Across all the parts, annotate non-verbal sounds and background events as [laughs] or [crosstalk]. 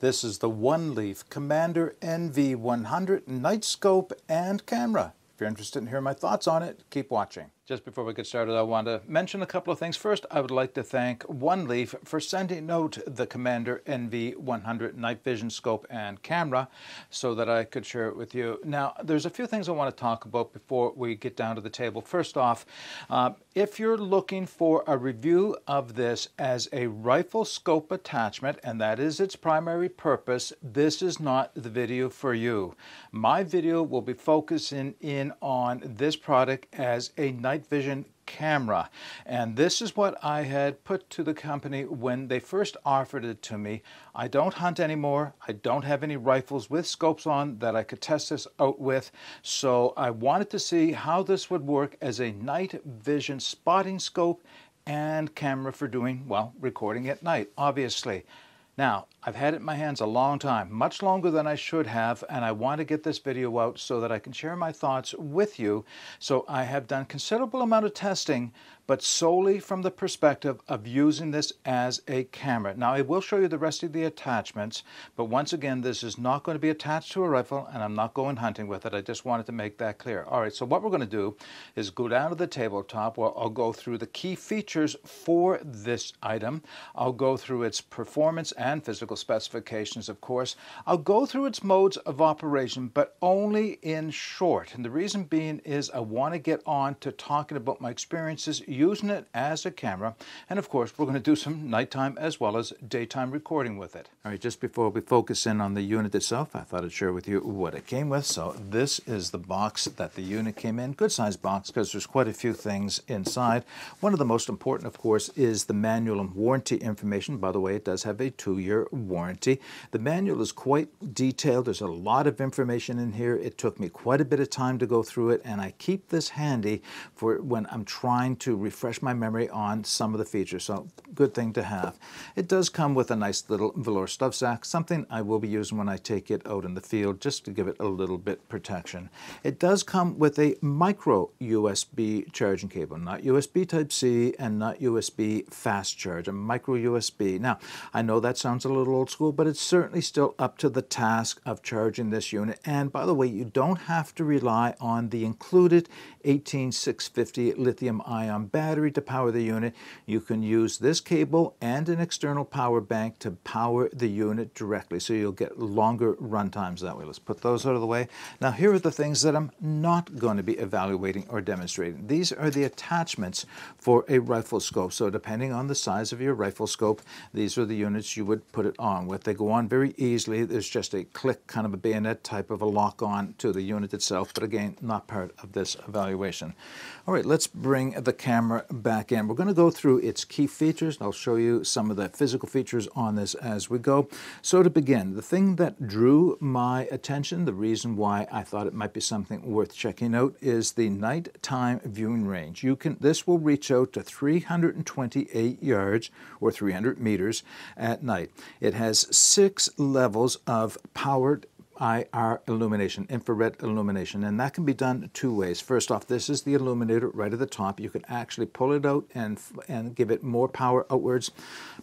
This is the OneLeaf Commander NV100 night scope and camera. If you're interested in hearing my thoughts on it, keep watching. Just before we get started, I want to mention a couple of things. First, I would like to thank OneLeaf for sending out the Commander NV100 night vision scope and camera so that I could share it with you. Now, there's a few things I want to talk about before we get down to the table. First off, uh, if you're looking for a review of this as a rifle scope attachment, and that is its primary purpose, this is not the video for you. My video will be focusing in on this product as a night night vision camera. And this is what I had put to the company when they first offered it to me. I don't hunt anymore. I don't have any rifles with scopes on that I could test this out with. So I wanted to see how this would work as a night vision spotting scope and camera for doing, well, recording at night, obviously. Now, I've had it in my hands a long time, much longer than I should have, and I want to get this video out so that I can share my thoughts with you. So I have done considerable amount of testing, but solely from the perspective of using this as a camera. Now I will show you the rest of the attachments, but once again, this is not going to be attached to a rifle, and I'm not going hunting with it. I just wanted to make that clear. All right, so what we're going to do is go down to the tabletop where I'll go through the key features for this item. I'll go through its performance and physical technical specifications, of course. I'll go through its modes of operation, but only in short. And the reason being is I want to get on to talking about my experiences using it as a camera. And of course, we're going to do some nighttime as well as daytime recording with it. All right, just before we focus in on the unit itself, I thought I'd share with you what it came with. So this is the box that the unit came in. Good sized box because there's quite a few things inside. One of the most important, of course, is the manual and warranty information. By the way, it does have a two-year warranty. The manual is quite detailed. There's a lot of information in here. It took me quite a bit of time to go through it, and I keep this handy for when I'm trying to refresh my memory on some of the features. So good thing to have. It does come with a nice little velour stuff sack, something I will be using when I take it out in the field just to give it a little bit protection. It does come with a micro USB charging cable, not USB Type-C and not USB fast charge, a micro USB. Now, I know that sounds a little little old school, but it's certainly still up to the task of charging this unit. And by the way, you don't have to rely on the included 18650 lithium ion battery to power the unit. You can use this cable and an external power bank to power the unit directly. So you'll get longer run times that way. Let's put those out of the way. Now here are the things that I'm not going to be evaluating or demonstrating. These are the attachments for a rifle scope. So depending on the size of your rifle scope, these are the units you would put it on with. They go on very easily. There's just a click, kind of a bayonet type of a lock on to the unit itself, but again, not part of this evaluation. All right, let's bring the camera back in. We're going to go through its key features. I'll show you some of the physical features on this as we go. So to begin, the thing that drew my attention, the reason why I thought it might be something worth checking out is the nighttime viewing range. You can This will reach out to 328 yards or 300 meters at night. It has six levels of powered IR illumination, infrared illumination, and that can be done two ways. First off, this is the illuminator right at the top. You can actually pull it out and, and give it more power outwards.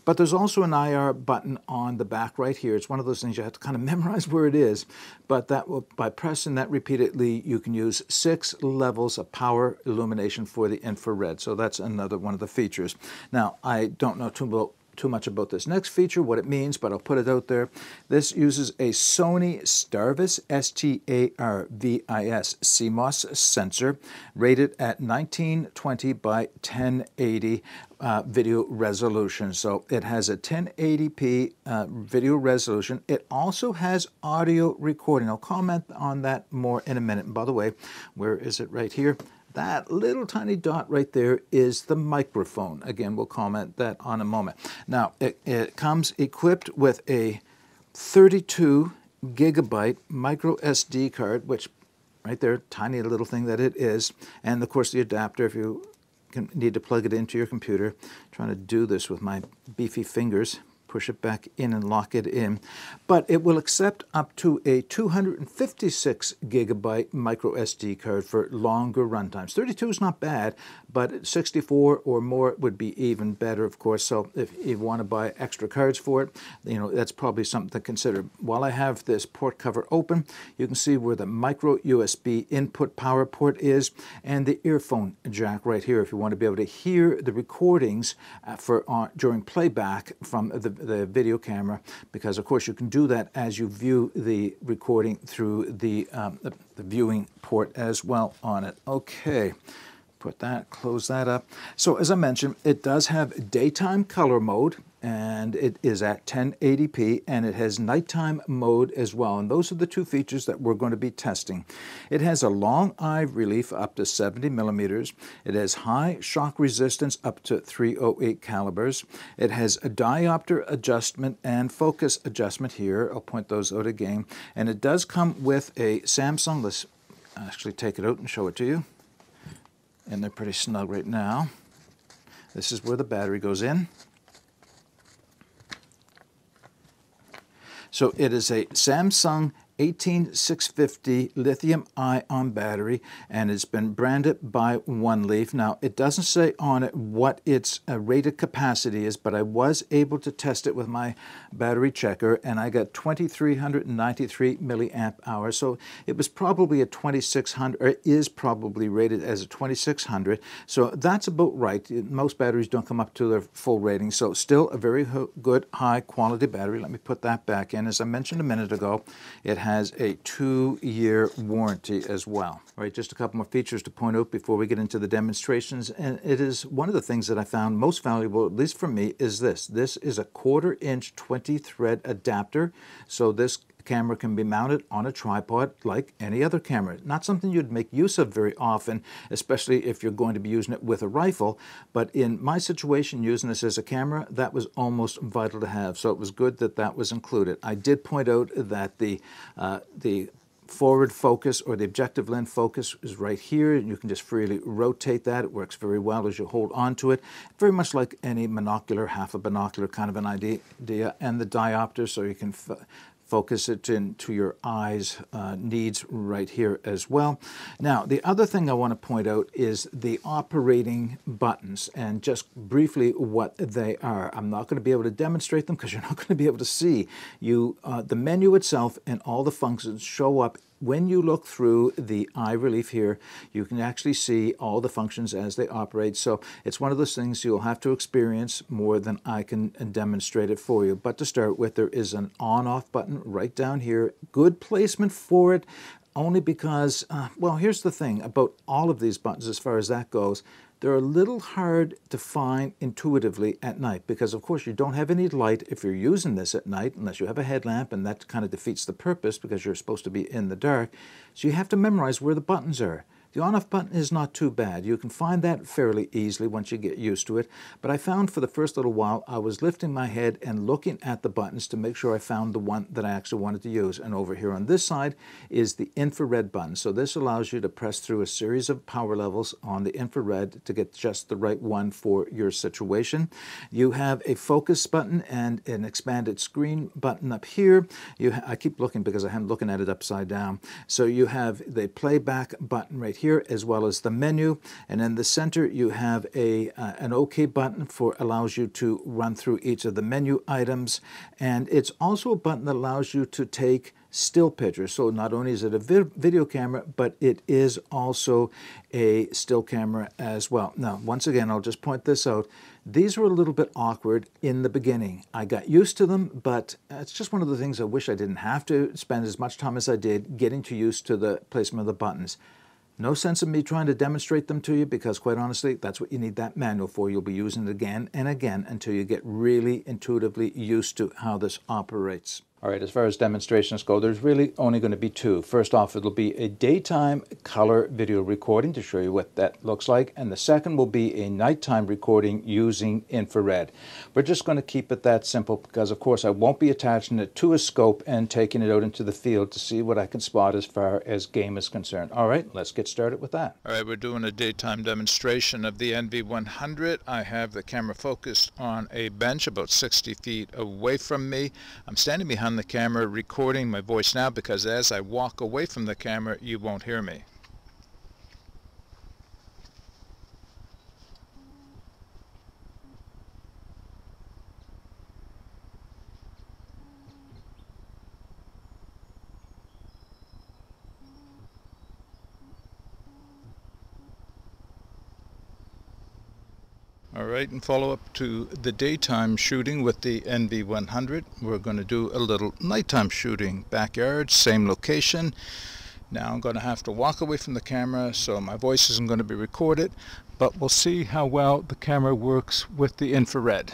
But there's also an IR button on the back right here. It's one of those things you have to kind of memorize where it is, but that will, by pressing that repeatedly, you can use six levels of power illumination for the infrared. So that's another one of the features. Now, I don't know too, too much about this next feature, what it means, but I'll put it out there. This uses a Sony Starvis, S-T-A-R-V-I-S CMOS sensor, rated at 1920 by 1080 uh, video resolution. So it has a 1080p uh, video resolution. It also has audio recording. I'll comment on that more in a minute. And by the way, where is it right here? That little tiny dot right there is the microphone. Again, we'll comment that on a moment. Now, it, it comes equipped with a 32 gigabyte micro SD card, which right there, tiny little thing that it is, and of course the adapter if you can, need to plug it into your computer. I'm trying to do this with my beefy fingers, push it back in and lock it in. But it will accept up to a 256 gigabyte micro SD card for longer runtimes. 32 is not bad, but 64 or more would be even better, of course. So if you want to buy extra cards for it, you know, that's probably something to consider. While I have this port cover open, you can see where the micro USB input power port is and the earphone jack right here if you want to be able to hear the recordings uh, for uh, during playback from the, the video camera because of course you can do that as you view the recording through the, um, the, the viewing port as well on it. Okay put that, close that up. So as I mentioned, it does have daytime color mode and it is at 1080p and it has nighttime mode as well. And those are the two features that we're going to be testing. It has a long eye relief up to 70 millimeters. It has high shock resistance up to 308 calibers. It has a diopter adjustment and focus adjustment here. I'll point those out again. And it does come with a Samsung let's actually take it out and show it to you and they're pretty snug right now. This is where the battery goes in. So it is a Samsung 18650 lithium ion battery and it's been branded by OneLeaf. Now it doesn't say on it what its uh, rated capacity is but I was able to test it with my battery checker and I got 2393 milliamp hours so it was probably a 2600 or is probably rated as a 2600 so that's about right. Most batteries don't come up to their full rating so still a very good high quality battery. Let me put that back in. As I mentioned a minute ago it has a two-year warranty as well. All right, just a couple more features to point out before we get into the demonstrations. And it is one of the things that I found most valuable, at least for me, is this. This is a quarter inch 20 thread adapter. So this camera can be mounted on a tripod like any other camera. Not something you'd make use of very often, especially if you're going to be using it with a rifle, but in my situation, using this as a camera, that was almost vital to have. So it was good that that was included. I did point out that the, uh, the forward focus or the objective lens focus is right here and you can just freely rotate that it works very well as you hold on to it very much like any monocular half a binocular kind of an idea and the diopter so you can focus it into your eyes uh, needs right here as well. Now, the other thing I want to point out is the operating buttons and just briefly what they are. I'm not going to be able to demonstrate them because you're not going to be able to see. You, uh, the menu itself and all the functions show up when you look through the eye relief here, you can actually see all the functions as they operate. So it's one of those things you'll have to experience more than I can demonstrate it for you. But to start with, there is an on-off button right down here. Good placement for it only because, uh, well, here's the thing about all of these buttons as far as that goes. They're a little hard to find intuitively at night because, of course, you don't have any light if you're using this at night unless you have a headlamp, and that kind of defeats the purpose because you're supposed to be in the dark. So you have to memorize where the buttons are. The on-off button is not too bad. You can find that fairly easily once you get used to it. But I found for the first little while I was lifting my head and looking at the buttons to make sure I found the one that I actually wanted to use. And over here on this side is the infrared button. So this allows you to press through a series of power levels on the infrared to get just the right one for your situation. You have a focus button and an expanded screen button up here. You I keep looking because I'm looking at it upside down. So you have the playback button right here as well as the menu and in the center you have a uh, an OK button for allows you to run through each of the menu items and it's also a button that allows you to take still pictures. So not only is it a video camera, but it is also a still camera as well. Now, once again, I'll just point this out. These were a little bit awkward in the beginning. I got used to them, but it's just one of the things I wish I didn't have to spend as much time as I did getting to used to the placement of the buttons. No sense in me trying to demonstrate them to you because quite honestly, that's what you need that manual for. You'll be using it again and again until you get really intuitively used to how this operates. All right, as far as demonstrations go, there's really only going to be two. First off, it'll be a daytime color video recording to show you what that looks like, and the second will be a nighttime recording using infrared. We're just going to keep it that simple because, of course, I won't be attaching it to a scope and taking it out into the field to see what I can spot as far as game is concerned. All right, let's get started with that. All right, we're doing a daytime demonstration of the NV100. I have the camera focused on a bench about 60 feet away from me. I'm standing behind the camera recording my voice now because as I walk away from the camera you won't hear me. Right, and follow up to the daytime shooting with the NV100. We're going to do a little nighttime shooting. Backyard, same location. Now I'm going to have to walk away from the camera, so my voice isn't going to be recorded, but we'll see how well the camera works with the infrared.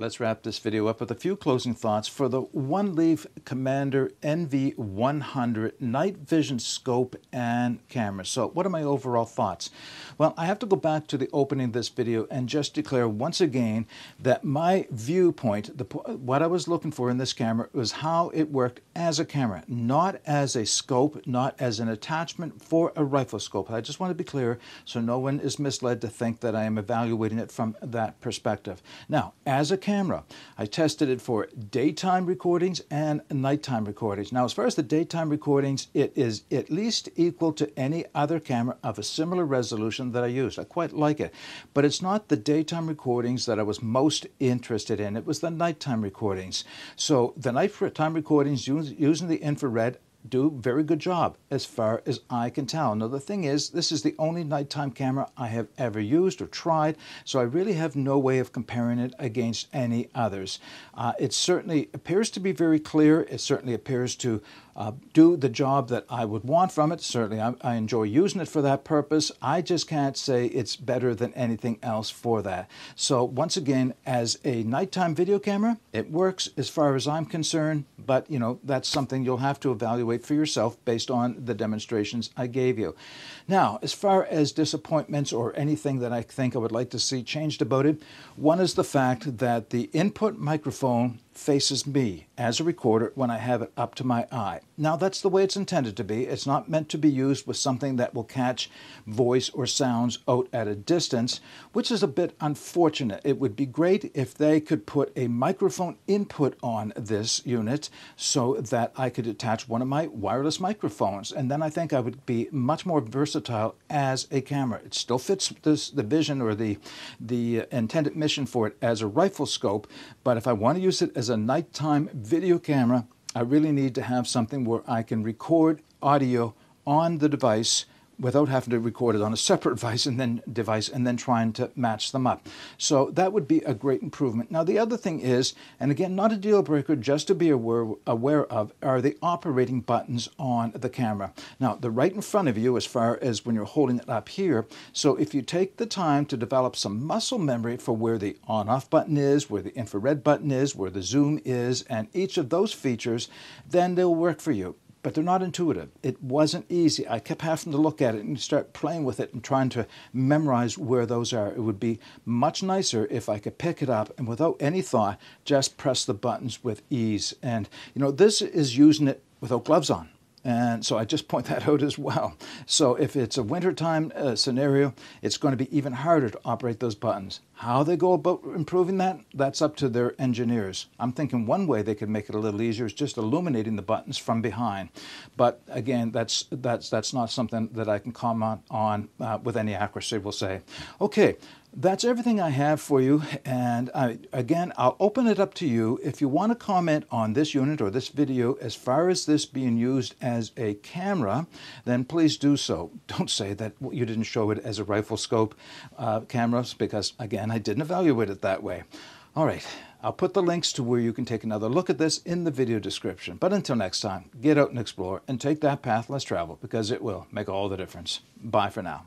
Let's wrap this video up with a few closing thoughts for the OneLeaf Commander NV100 night vision scope and camera. So what are my overall thoughts? Well, I have to go back to the opening of this video and just declare once again that my viewpoint, the, what I was looking for in this camera was how it worked as a camera, not as a scope, not as an attachment for a rifle scope. I just want to be clear so no one is misled to think that I am evaluating it from that perspective. Now, as a camera. I tested it for daytime recordings and nighttime recordings. Now, as far as the daytime recordings, it is at least equal to any other camera of a similar resolution that I used. I quite like it. But it's not the daytime recordings that I was most interested in. It was the nighttime recordings. So the nighttime recordings using the infrared, do very good job as far as I can tell. Now the thing is, this is the only nighttime camera I have ever used or tried, so I really have no way of comparing it against any others. Uh, it certainly appears to be very clear. It certainly appears to uh, do the job that I would want from it. Certainly, I, I, enjoy using it for that purpose. I just can't say it's better than anything else for that. So, once again, as a nighttime video camera, it works as far as I'm concerned, but you know, that's something you'll have to evaluate for yourself based on the demonstrations I gave you. Now, as far as disappointments or anything that I think I would like to see changed about it, one is the fact that the input microphone faces me as a recorder when I have it up to my eye. Now, that's the way it's intended to be. It's not meant to be used with something that will catch voice or sounds out at a distance, which is a bit unfortunate. It would be great if they could put a microphone input on this unit so that I could attach one of my wireless microphones, and then I think I would be much more versatile as a camera. It still fits this, the vision or the, the intended mission for it as a rifle scope, but if I want to use it as a nighttime video camera, I really need to have something where I can record audio on the device without having to record it on a separate [laughs] device and then device and then trying to match them up. So that would be a great improvement. Now the other thing is, and again, not a deal breaker, just to be aware, aware of, are the operating buttons on the camera. Now they're right in front of you as far as when you're holding it up here. So if you take the time to develop some muscle memory for where the on-off button is, where the infrared button is, where the zoom is, and each of those features, then they'll work for you but they're not intuitive. It wasn't easy. I kept having to look at it and start playing with it and trying to memorize where those are. It would be much nicer if I could pick it up and without any thought just press the buttons with ease. And you know, this is using it without gloves on. And so I just point that [laughs] out as well. So if it's a wintertime uh, scenario, it's going to be even harder to operate those buttons. How they go about improving that, that's up to their engineers. I'm thinking one way they could make it a little easier is just illuminating the buttons from behind. But again, that's, that's, that's not something that I can comment on uh, with any accuracy, we'll say. Okay, That's everything I have for you. And I, again, I'll open it up to you. If you want to comment on this unit or this video as far as this being used as a camera, then please do so. [laughs] Don't say that you didn't show it as a rifle scope uh, camera because, again, I didn't evaluate it that way. All right, I'll put the links to where you can take another look at this in the video description. But until next time, get out and explore and take that path less traveled because it will make all the difference. Bye for now.